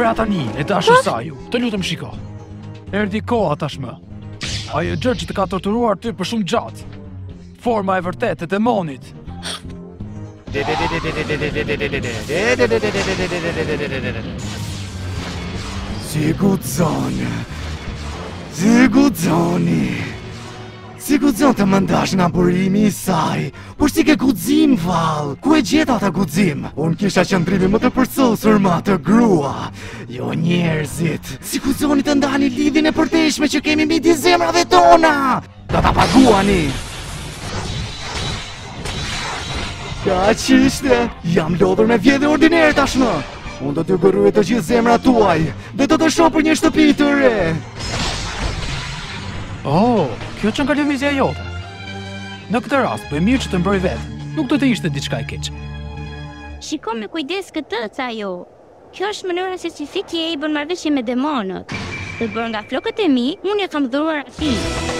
Pra tani, e dashur Saju, të lutem shiko. Erdhi koha tashmë. Ajo gjë që të ka torturuar ty për shumë gjatë. Forma e vërtetë e demonit. Si guxoni. Si guxoni. Si guxon të më ndash nga burimi i saj? Por si ke guxim, vallë? Ku e gjete atë guxim? Unë kisha qëndrimin më të përsosur me atë grua. Ju njerëzit. Si guxoni të ndani lidhjen e përjetshme që kemi midis zemrave tona? Do ta paguani! Kaq ishte! Jam lodhur me vjedhje ordinere tashmë! Unë do t'ju gërryej të gjithë zemrat tuaja Dhe do të shoh për një shtëpi të re Oh, kjo qenka lëvizja jote Në këtë rast, po e mirë që të mbroj veten Nuk do të ishte diçka e keqe Shiko me kujdes këtë, Saju Kjo është mënyra se si Sekiei bën marrëveshje me demonët Të bërë nga flokët e mi, unë e kam dhuruar atij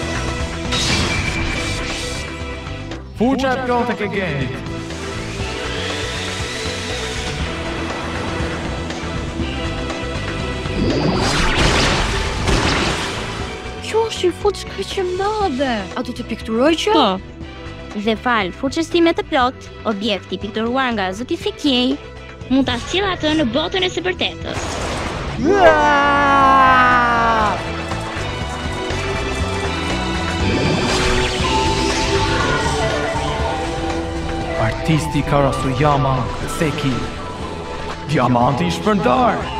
Fuqia e plotë e Kegenit. Kjo është një fuqi kaq e madhe. A do ta pikturojë? Po. Dhe falë fuqisë time të plotë, objekti i pikturuar nga zoti Sekiei, Mund ta sjell atë në botën e së vërtetës. Artisti Karasuyama Sekiei Diamanti i shpërndarë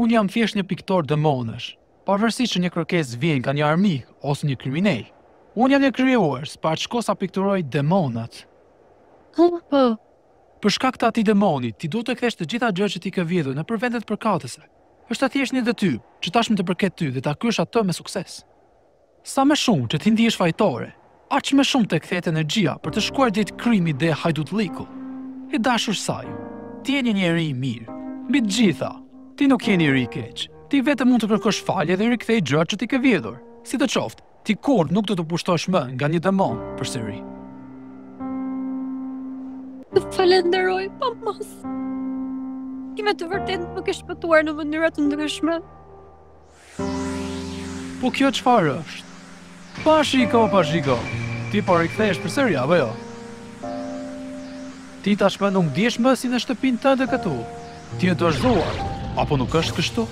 Unë jam thjesht një piktor demonesh, pavarësisht që një kërkesë vjen nga një armik ose një kriminel. Unë jam një krijues, paçka se pikturoj demonët. Hëhë. Për shkak të atij demoni, ti duhet të kthesh të gjitha gjërat që ti ke vjedhur nëpër vendet përkatëse. Është thjesht një detyrë, që tashmë të përket ty dhe ta kryesh atë me sukses. Sa më shumë që ti ndihesh fajtore, aq më shumë të kthehet energjia për të shkuar drejt krimit dhe hajdutllëkut. E dashur Saju, ti je një njeri i mirë. Mbi të gjitha, ti nuk je njeri i keq. Ti vetëm mund të kërkosh falje dhe rikthej gjërat që ti ke vjedhur. Sidoqoftë, ti kurrë nuk do të pushtohesh më nga një demon përsëri. Të falenderoj pa masë. Ti me të vërtetë më ke shpëtuar në mënyra të ndryshme. Po kjo çfarë është? Pa shiko, pa shiko. Ti po rikthehesh përsëri apo jo? Ti tashmë nuk ndihesh më si në shtëpinë tënde këtu. Ti je i dëshiruar, apo nuk është kështu?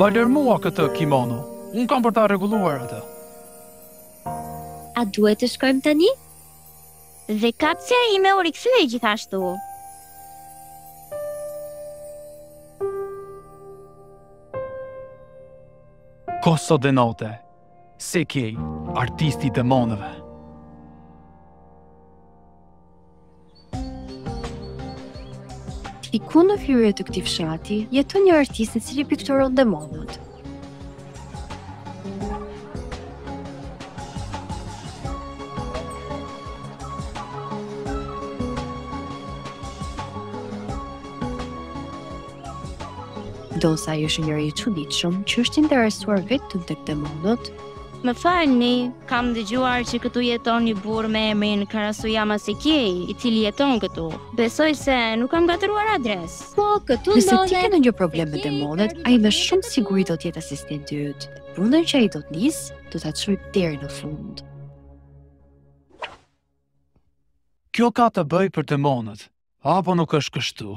Ma lër mua këtë kimono. Unë kam për ta rregulluar atë. A duhet të shkojmë tani? Dhe kapsja ime u rikthye gjithashtu. Koso de note, se kej, artisti i demonëve. Diku në hyrje të këtij fshati, jeton një artist i cili pikturon demonët. Ndonëse ai është njeri i çuditshëm që është interesuar vetëm tek demonët. Më falni, kam dëgjuar që këtu jeton një burrë me emrin Karasujama Sekei, i cili jeton këtu. Besoj se nuk kam ngatërruar adresë. Po, këtu ndodhet. Nëse ti ke ndonjë problem me demonët, ai me shumë siguri do të jetë asistenti yt. Punën që ai do të nisë, do ta çojë deri në fund. Kjo ka të bëjë për demonët, apo nuk është kështu?